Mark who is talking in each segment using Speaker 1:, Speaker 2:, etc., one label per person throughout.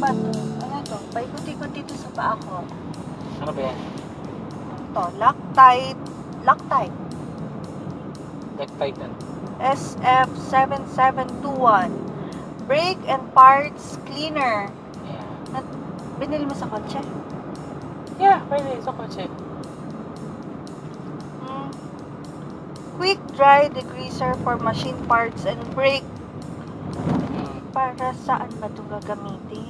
Speaker 1: ba to? Ano to? Paikot-ikot dito sa paa ko. Ano ba yan?
Speaker 2: To, Loctite. Loctite.
Speaker 1: Loctite ano?
Speaker 2: SF7721. Brake and parts cleaner.
Speaker 1: Yeah.
Speaker 2: At binili mo sa kotse?
Speaker 1: Yeah, pwede sa kotse.
Speaker 2: Mm. Quick dry degreaser for machine parts and brake.
Speaker 1: Hmm.
Speaker 2: Para saan ba ito gagamitin?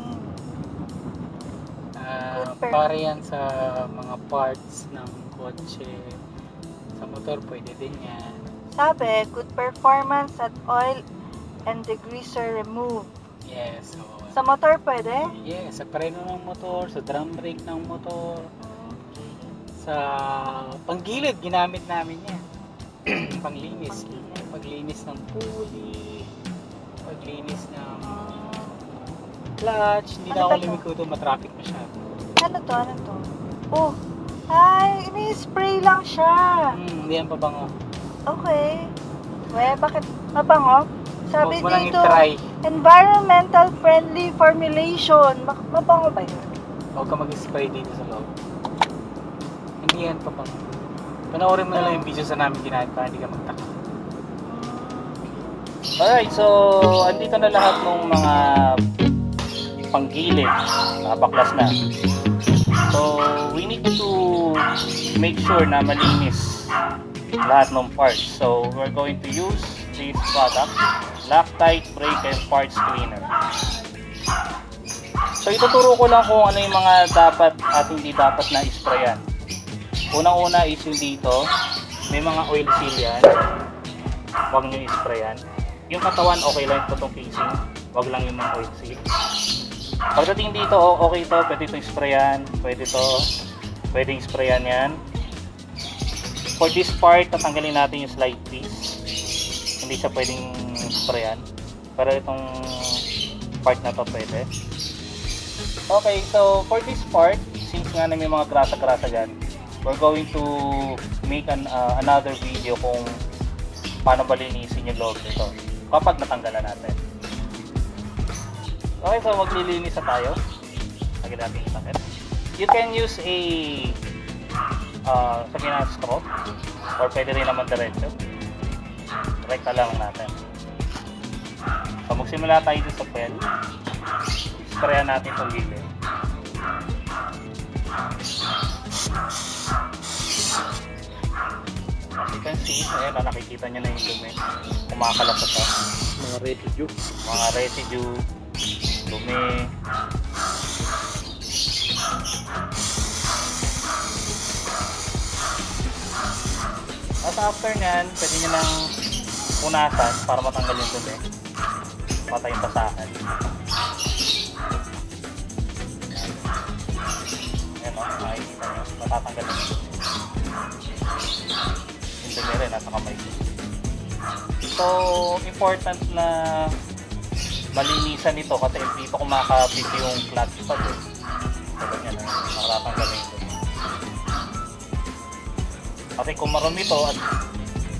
Speaker 1: Ah,
Speaker 2: Good per-
Speaker 1: para yan sa mga parts ng kotse. Sa motor, pwede din yan.
Speaker 2: Sabi, good performance at oil and degreaser remove.
Speaker 1: Yes. So,
Speaker 2: Sa motor pwede?
Speaker 1: yes, sa preno ng motor, sa drum brake ng motor, sa panggilid, ginamit namin yan. Panglinis. Paglinis ng pulley, paglinis ng clutch. Hindi
Speaker 2: Ano
Speaker 1: na ako lumiko doon, matraffic masyado.
Speaker 2: Ano to? Ano to? Oh, ay, ini-spray lang siya.
Speaker 1: Hmm, hindi yan pabango.
Speaker 2: Okay. We, bakit mabango? Sabi
Speaker 1: Huwag mo lang
Speaker 2: dito,
Speaker 1: i-try.
Speaker 2: environmental friendly formulation. Ma- mabango ba yun?
Speaker 1: Huwag ka mag-spray dito sa loob. Hindi yan pabango. Panoorin mo na lang yung video sa namin ginamit para hindi ka magtaka. Alright, so andito na lahat ng mga panggilid. Nakabaklas na. So, we need to make sure na malinis lahat ng parts. So, we're going to use this product, Loctite Brake and Parts Cleaner. So, ituturo ko lang kung ano yung mga dapat at hindi dapat na isprayan. Unang-una is yung dito, may mga oil seal yan. Huwag nyo isprayan. Yung katawan, okay lang ito itong casing. Huwag lang yung mga oil seal. Pagdating dito, o- okay to, pwede itong sprayan, pwede to, pwede sprayan yan. For this part, tatanggalin natin yung slide piece. Hindi siya pwedeng sprayan. Pero itong part na to pwede. Okay, so for this part, since nga na may mga grasa-grasa dyan, we're going to make an, uh, another video kung paano ba linisin yung loob nito kapag natanggalan natin. Okay, so maglilinis na tayo. Lagyan natin yung takip. You can use a uh, sabihin na straw or pwede rin naman diretso. Rekta lang natin. So magsimula tayo dito sa pel. Sprayan natin itong gilid. As you can see, ayan na nakikita nyo na yung dumi. Kumakalat sa
Speaker 3: Mga residue.
Speaker 1: mga residue, dumi. At after nyan, pwede nyo nang punasan para matanggal yung dumi. Matay yung basahan. Ayan o, makikita nyo. Matatanggal yung dumi. Yung dumi rin, nasa kamay. So, important na malinisan ito kasi dito kumakapit yung clutch pad eh. Eh. nakatatanggal na yung dumi. Kasi kung marumi ito at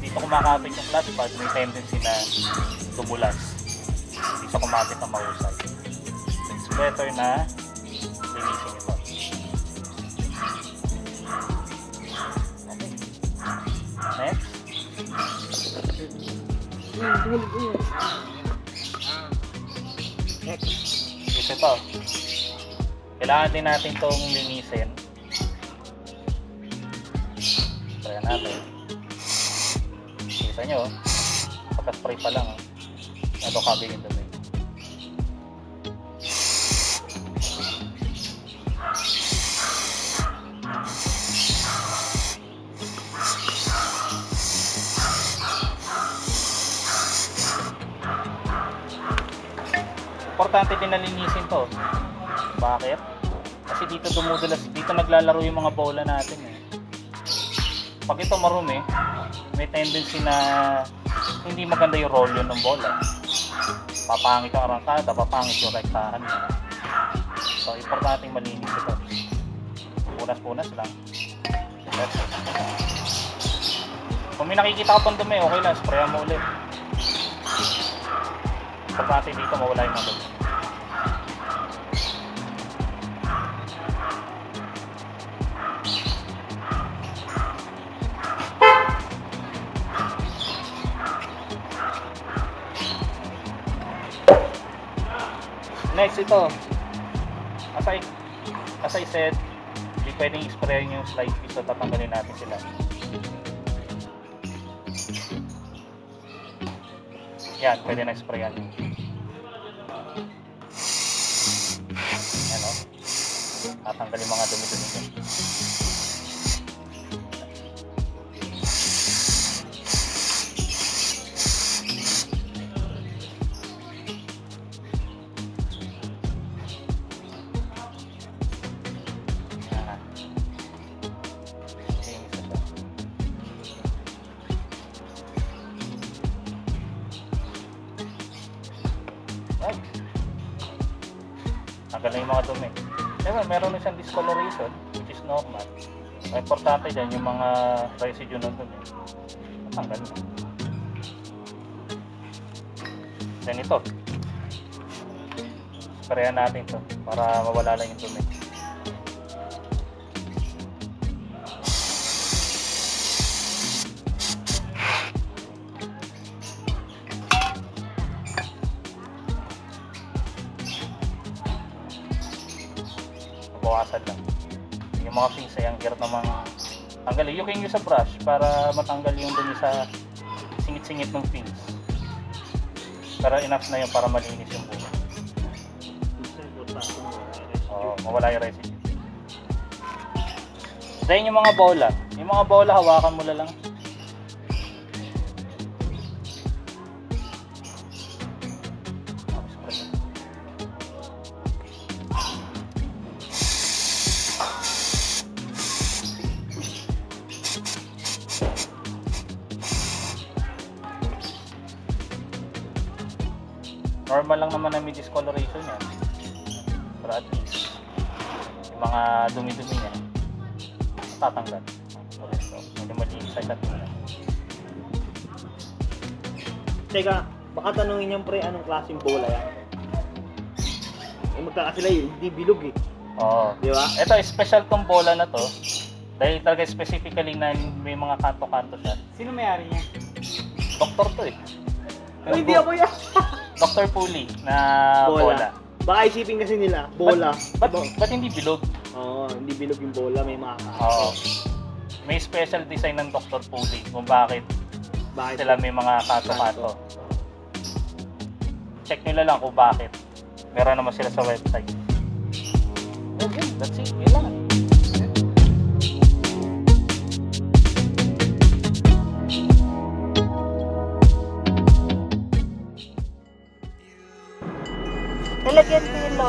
Speaker 1: dito kumakapit yung clutch pad, may tendency na tumulas. Hindi siya kumapit na mahusay. So, it's better na linisin ito. Okay. Next. Is ito. Kailangan din natin itong linisin. Try natin. Kita nyo, pagka-spray pa lang, ito kabig yung dumi. Importante din na linisin to. Bakit? Kasi dito dumudulas, dito naglalaro yung mga bola natin eh. Pag ito marumi, may tendency na hindi maganda yung roll yun ng bola. Papangit yung arangkada, papangit yung rektahan niya. So, importante malinis ito. Punas-punas lang. That's it. Kung may nakikita ka pang dumi, okay lang, sprayan mo ulit sa pati dito mawala yung motor. Next ito. Aside, as I said, hindi pwedeng sprayin yung slide piece so tatanggalin natin sila. Yan, pwede na sprayan. Tatanggalin mga dumi-dumi dyan. Ay. Tanggal na yung mga dumi. Diba, meron na siyang discoloration, which is normal. Ang importante dyan, yung mga residue ng dumi. Tanggal na. Then ito. Sprayan natin to para mawala lang yung dumi. Bawasan lang. Yung mga pins ay ang hirap namang tanggalin. You can use a brush para matanggal yung dumi sa singit-singit ng pins. Pero enough na yun para malinis yung buo. Oo, mawala yung residue. Then yung mga bola. Yung mga bola, hawakan mo lang. Normal lang naman na may discoloration yan. Pero at least, yung mga dumi-dumi niya, tatanggal. So, medyo malinis sa chat nila.
Speaker 3: Teka, baka tanungin niyan pre, anong klaseng bola yan? Eh, magkakasila eh, hindi bilog eh.
Speaker 1: Oo.
Speaker 3: Di ba?
Speaker 1: Ito, special tong bola na to. Dahil talaga specifically na may mga kanto-kanto siya.
Speaker 3: Sino may-ari niya?
Speaker 1: Doktor to eh.
Speaker 3: Oh, hindi ako yan.
Speaker 1: Dr. Puli na bola.
Speaker 3: bola. Baka isipin kasi nila, bola.
Speaker 1: Ba't,
Speaker 3: Diba?
Speaker 1: ba't hindi bilog?
Speaker 3: Oo, hindi bilog yung bola, may mga
Speaker 1: Oo. May special design ng Dr. Puli kung bakit
Speaker 3: Bakit?
Speaker 1: sila may mga kanto-kanto. Check nila lang kung bakit. Meron naman sila sa website. Okay, that's it. Yun lang.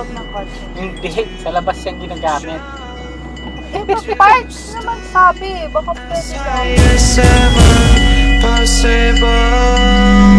Speaker 2: loob ng kotse.
Speaker 4: Hindi, sa labas siyang ginagamit.
Speaker 2: Eh, best parts naman sabi. Eh. Baka pwede ka.
Speaker 5: Possible